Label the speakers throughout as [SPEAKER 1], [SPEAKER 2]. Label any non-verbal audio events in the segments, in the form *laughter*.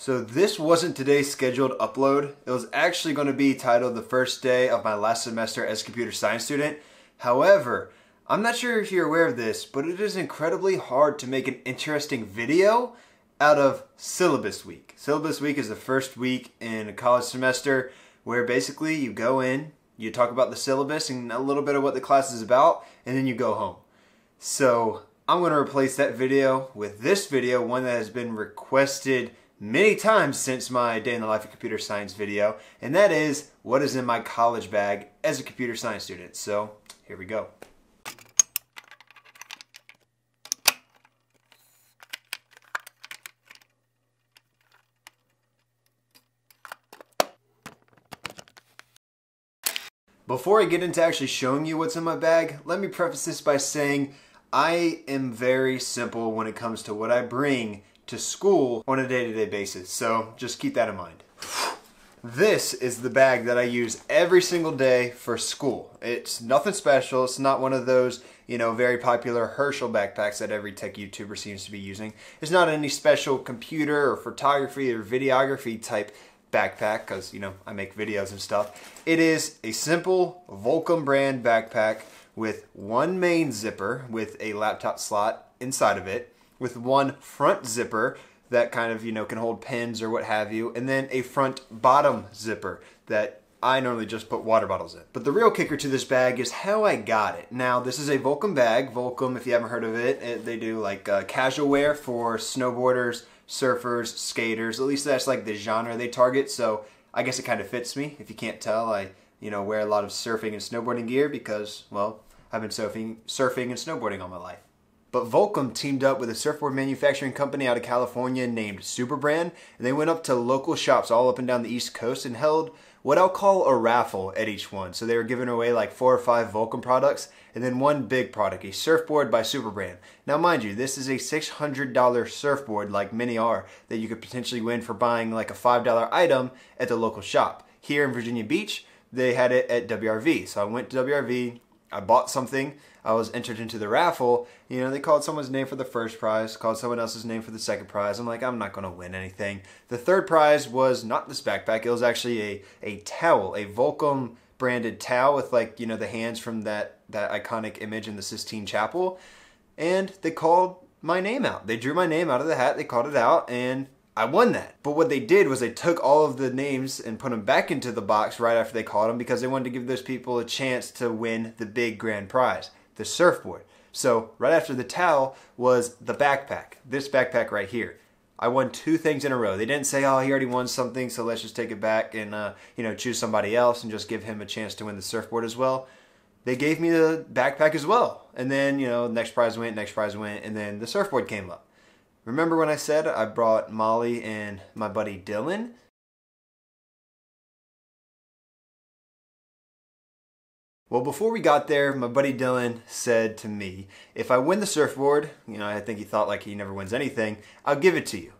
[SPEAKER 1] So this wasn't today's scheduled upload. It was actually going to be titled the first day of my last semester as computer science student. However, I'm not sure if you're aware of this, but it is incredibly hard to make an interesting video out of syllabus week. Syllabus week is the first week in a college semester where basically you go in, you talk about the syllabus and a little bit of what the class is about, and then you go home. So I'm going to replace that video with this video, one that has been requested many times since my day in the life of computer science video, and that is what is in my college bag as a computer science student. So here we go. Before I get into actually showing you what's in my bag, let me preface this by saying I am very simple when it comes to what I bring to school on a day-to-day basis. So just keep that in mind. This is the bag that I use every single day for school. It's nothing special. It's not one of those, you know, very popular Herschel backpacks that every tech YouTuber seems to be using. It's not any special computer or photography or videography type backpack because, you know, I make videos and stuff. It is a simple Volcom brand backpack with one main zipper with a laptop slot inside of it with one front zipper that kind of, you know, can hold pens or what have you, and then a front bottom zipper that I normally just put water bottles in. But the real kicker to this bag is how I got it. Now, this is a Volcom bag. Volcom, if you haven't heard of it, it they do like uh, casual wear for snowboarders, surfers, skaters. At least that's like the genre they target. So I guess it kind of fits me. If you can't tell, I, you know, wear a lot of surfing and snowboarding gear because, well, I've been surfing, surfing and snowboarding all my life. But Volcom teamed up with a surfboard manufacturing company out of California named Superbrand, and they went up to local shops all up and down the East Coast and held what I'll call a raffle at each one. So they were giving away like four or five Volcom products, and then one big product, a surfboard by Superbrand. Now, mind you, this is a $600 surfboard, like many are, that you could potentially win for buying like a $5 item at the local shop. Here in Virginia Beach, they had it at WRV. So I went to WRV, I bought something. I was entered into the raffle. You know, they called someone's name for the first prize, called someone else's name for the second prize. I'm like, I'm not going to win anything. The third prize was not this backpack. It was actually a, a towel, a Volcom branded towel with like, you know, the hands from that, that iconic image in the Sistine Chapel. And they called my name out. They drew my name out of the hat. They called it out and I won that. But what they did was they took all of the names and put them back into the box right after they called them because they wanted to give those people a chance to win the big grand prize, the surfboard. So right after the towel was the backpack, this backpack right here. I won two things in a row. They didn't say, "Oh, he already won something, so let's just take it back and uh, you know choose somebody else and just give him a chance to win the surfboard as well." They gave me the backpack as well, and then you know next prize went, next prize went, and then the surfboard came up. Remember when I said I brought Molly and my buddy Dylan? Well, before we got there, my buddy Dylan said to me, if I win the surfboard, you know, I think he thought like he never wins anything, I'll give it to you.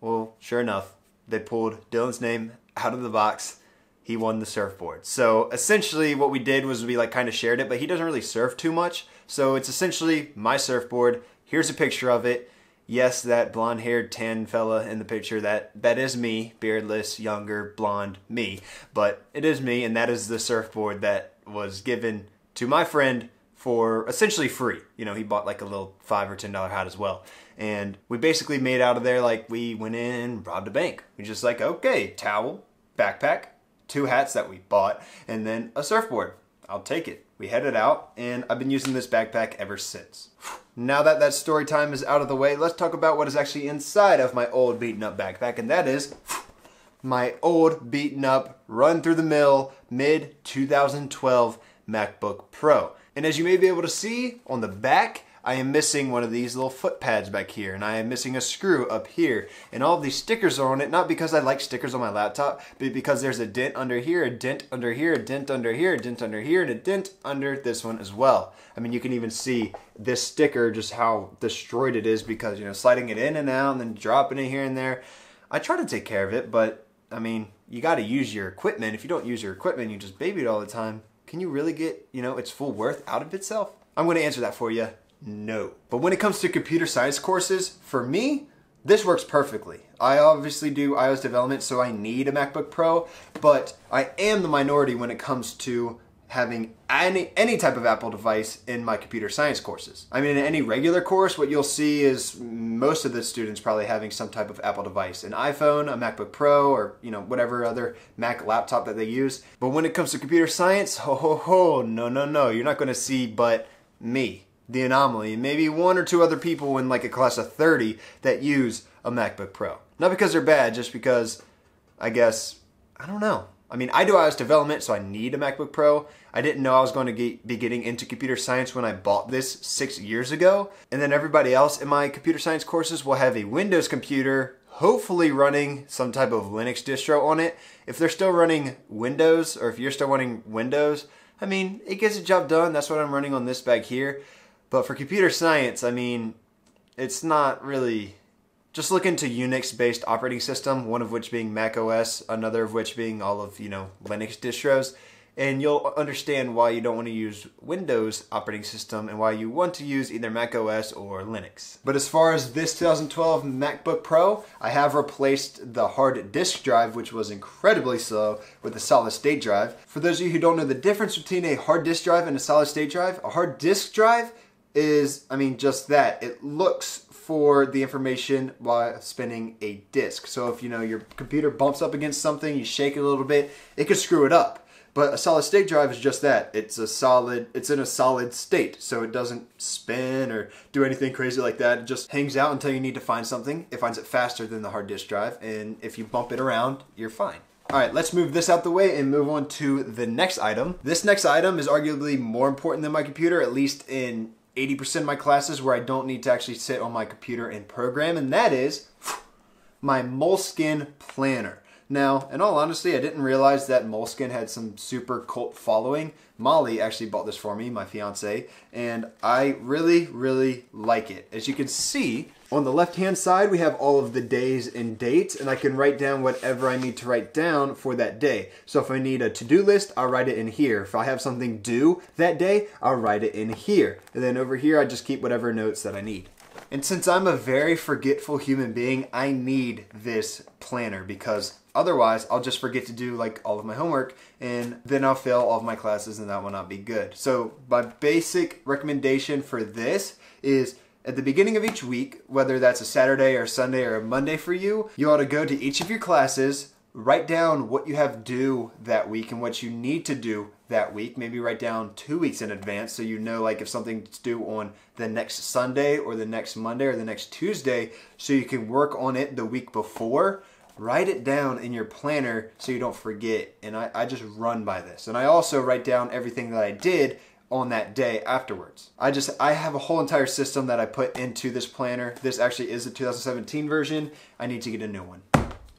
[SPEAKER 1] Well, sure enough, they pulled Dylan's name out of the box. He won the surfboard. So essentially what we did was we like kind of shared it, but he doesn't really surf too much. So it's essentially my surfboard. Here's a picture of it yes, that blonde haired tan fella in the picture, that that is me, beardless, younger, blonde me. But it is me, and that is the surfboard that was given to my friend for essentially free. You know, he bought like a little five or ten dollar hat as well. And we basically made out of there like we went in and robbed a bank. We just like, okay, towel, backpack, two hats that we bought, and then a surfboard. I'll take it. We headed out, and I've been using this backpack ever since. Now that that story time is out of the way, let's talk about what is actually inside of my old beaten up backpack, and that is my old beaten up, run through the mill, mid 2012 MacBook Pro. And as you may be able to see on the back, I am missing one of these little foot pads back here and I am missing a screw up here and all these stickers are on it not because I like stickers on my laptop but because there's a dent under here, a dent under here, a dent under here, a dent under here, and a dent under this one as well. I mean you can even see this sticker just how destroyed it is because you know sliding it in and out and then dropping it here and there. I try to take care of it but I mean you got to use your equipment. If you don't use your equipment you just baby it all the time can you really get, you know, its full worth out of itself? I'm going to answer that for you no. But when it comes to computer science courses, for me, this works perfectly. I obviously do iOS development, so I need a MacBook Pro, but I am the minority when it comes to having any any type of Apple device in my computer science courses. I mean, in any regular course, what you'll see is most of the students probably having some type of Apple device, an iPhone, a MacBook Pro, or you know whatever other Mac laptop that they use. But when it comes to computer science, ho *laughs* oh, ho ho, no no no, you're not going to see but me, the anomaly, maybe one or two other people in like a class of 30 that use a MacBook Pro. Not because they're bad, just because I guess I don't know. I mean, I do iOS development, so I need a MacBook Pro. I didn't know I was going to get, be getting into computer science when I bought this six years ago. And then everybody else in my computer science courses will have a Windows computer, hopefully running some type of Linux distro on it. If they're still running Windows, or if you're still running Windows, I mean, it gets the job done. That's what I'm running on this bag here. But for computer science, I mean, it's not really just look into Unix-based operating system, one of which being Mac OS, another of which being all of you know Linux distros, and you'll understand why you don't want to use Windows operating system and why you want to use either Mac OS or Linux. But as far as this 2012 MacBook Pro, I have replaced the hard disk drive, which was incredibly slow, with a solid state drive. For those of you who don't know the difference between a hard disk drive and a solid state drive, a hard disk drive is, I mean, just that. It looks for the information while spinning a disk. So if you know your computer bumps up against something, you shake it a little bit, it could screw it up. But a solid state drive is just that. It's a solid it's in a solid state. So it doesn't spin or do anything crazy like that. It just hangs out until you need to find something. It finds it faster than the hard disk drive and if you bump it around, you're fine. All right, let's move this out the way and move on to the next item. This next item is arguably more important than my computer, at least in 80% of my classes where I don't need to actually sit on my computer and program, and that is my Moleskine planner. Now, in all honesty, I didn't realize that Moleskine had some super cult following. Molly actually bought this for me, my fiance, and I really, really like it. As you can see, on the left hand side, we have all of the days and dates, and I can write down whatever I need to write down for that day. So if I need a to do list, I'll write it in here. If I have something due that day, I'll write it in here. And then over here, I just keep whatever notes that I need. And since I'm a very forgetful human being, I need this planner because otherwise I'll just forget to do like all of my homework and then I'll fail all of my classes and that will not be good. So my basic recommendation for this is at the beginning of each week, whether that's a Saturday or Sunday or a Monday for you, you ought to go to each of your classes, write down what you have due that week and what you need to do that week. Maybe write down two weeks in advance so you know like if something's due on the next Sunday or the next Monday or the next Tuesday so you can work on it the week before. Write it down in your planner so you don't forget. And I, I just run by this. And I also write down everything that I did on that day afterwards. I just, I have a whole entire system that I put into this planner. This actually is the 2017 version. I need to get a new one.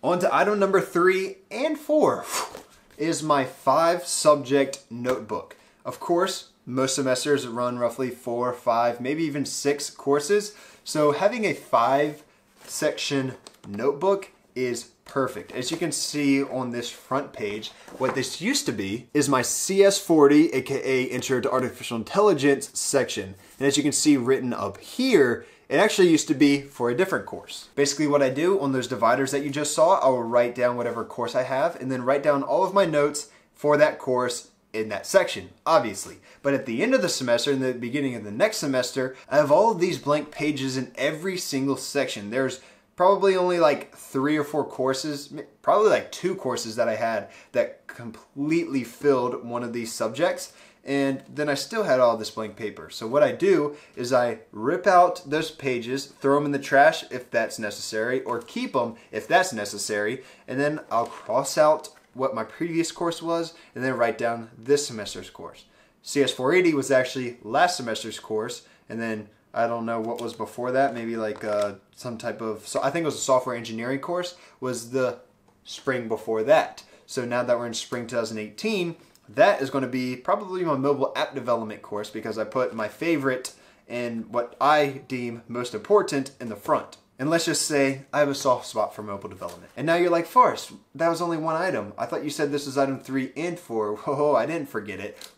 [SPEAKER 1] On to item number three and four *sighs* is my five subject notebook. Of course, most semesters run roughly four, five, maybe even six courses. So having a five section notebook is perfect. As you can see on this front page, what this used to be is my CS40, aka Intro to Artificial Intelligence section. And as you can see written up here, it actually used to be for a different course. Basically what I do on those dividers that you just saw, I will write down whatever course I have and then write down all of my notes for that course in that section, obviously. But at the end of the semester, in the beginning of the next semester, I have all of these blank pages in every single section. There's probably only like three or four courses, probably like two courses that I had that completely filled one of these subjects and then I still had all this blank paper. So what I do is I rip out those pages, throw them in the trash if that's necessary, or keep them if that's necessary, and then I'll cross out what my previous course was, and then write down this semester's course. CS480 was actually last semester's course, and then I don't know what was before that, maybe like uh, some type of, so I think it was a software engineering course, was the spring before that. So now that we're in spring 2018, that is going to be probably my mobile app development course because I put my favorite and what I deem most important in the front. And let's just say I have a soft spot for mobile development. And now you're like, Forrest, that was only one item. I thought you said this was item three and four. *laughs* Whoa, I didn't forget it.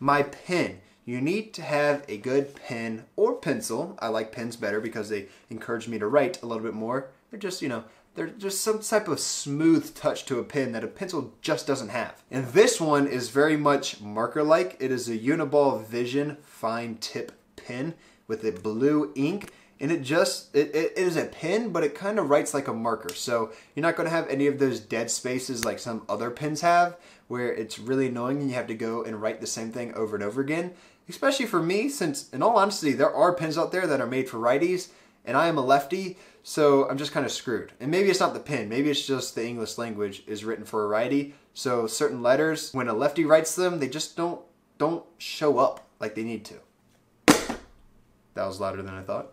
[SPEAKER 1] My pen. You need to have a good pen or pencil. I like pens better because they encourage me to write a little bit more. They're just, you know, they're just some type of smooth touch to a pen that a pencil just doesn't have. And this one is very much marker-like. It is a Uniball Vision fine tip pen with a blue ink and it just it, it is a pen but it kind of writes like a marker so you're not going to have any of those dead spaces like some other pens have where it's really annoying and you have to go and write the same thing over and over again especially for me since in all honesty there are pens out there that are made for righties and I am a lefty so I'm just kind of screwed. And maybe it's not the pen maybe it's just the English language is written for a righty. So certain letters when a lefty writes them they just don't don't show up like they need to. That was louder than I thought.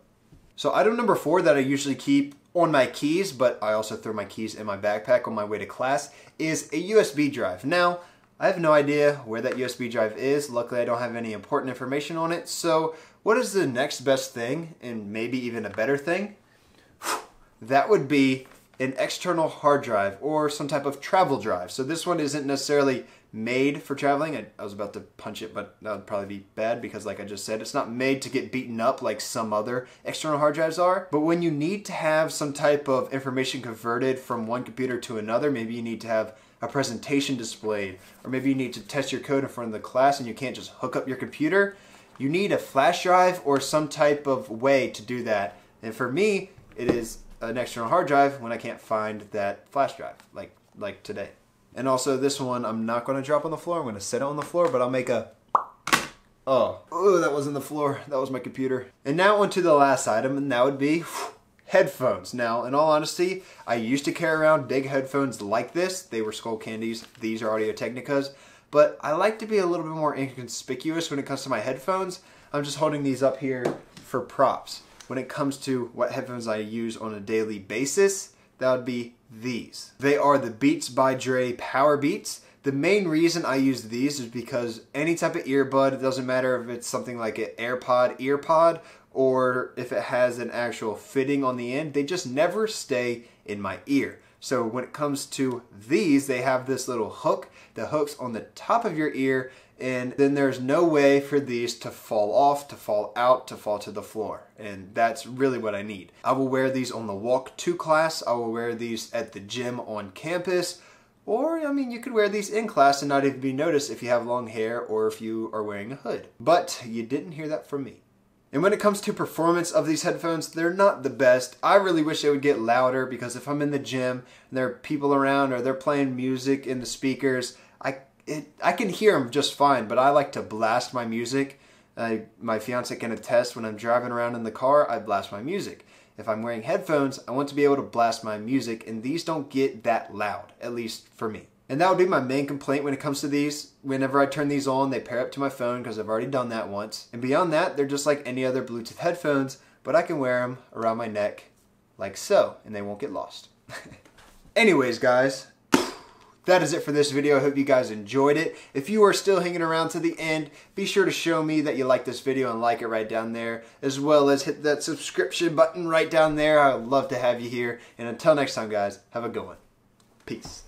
[SPEAKER 1] So item number four that I usually keep on my keys, but I also throw my keys in my backpack on my way to class, is a USB drive. Now, I have no idea where that USB drive is. Luckily, I don't have any important information on it. So what is the next best thing, and maybe even a better thing? *sighs* That would be an external hard drive or some type of travel drive. So this one isn't necessarily made for traveling. I, I, was about to punch it, but that would probably be bad because like I just said, it's not made to get beaten up like some other external hard drives are. But when you need to have some type of information converted from one computer to another, maybe you need to have a presentation displayed, or maybe you need to test your code in front of the class and you can't just hook up your computer, you need a flash drive or some type of way to do that. And for me, it is an external hard drive when I can't find that flash drive, like like today. And also this one, I'm not to drop on the floor. I'm to set it on the floor, but I'll make a Oh, oh, that was in the floor. That was my computer. And now onto the last item, and that would be headphones. Now, in all honesty, I used to carry around big headphones like this. They were Skullcandies. These are Audio Technicas. But I like to be a little bit more inconspicuous when it comes to my headphones. I'm just holding these up here for props when it comes to what headphones I use on a daily basis, that would be these. They are the Beats by Dre Power Beats. The main reason I use these is because any type of earbud, it doesn't matter if it's something like an AirPod earpod or if it has an actual fitting on the end, they just never stay in my ear. So when it comes to these, they have this little hook that hooks on the top of your ear and then there's no way for these to fall off, to fall out, to fall to the floor. And that's really what I need. I will wear these on the walk to class. I will wear these at the gym on campus. Or, I mean, you could wear these in class and not even be noticed if you have long hair or if you are wearing a hood. But you didn't hear that from me. And when it comes to performance of these headphones, they're not the best. I really wish they would get louder because if I'm in the gym and there are people around or they're playing music in the speakers, I it, I can hear them just fine, but I like to blast my music. I, my fiance can attest when I'm driving around in the car, I blast my music. If I'm wearing headphones, I want to be able to blast my music, and these don't get that loud, at least for me. And that would be my main complaint when it comes to these. Whenever I turn these on, they pair up to my phone because I've already done that once. And beyond that, they're just like any other Bluetooth headphones, but I can wear them around my neck like so, and they won't get lost. *laughs* Anyways, guys, that is it for this video. I hope you guys enjoyed it. If you are still hanging around to the end, be sure to show me that you like this video and like it right down there, as well as hit that subscription button right down there. I would love to have you here. And until next time, guys, have a good one. Peace.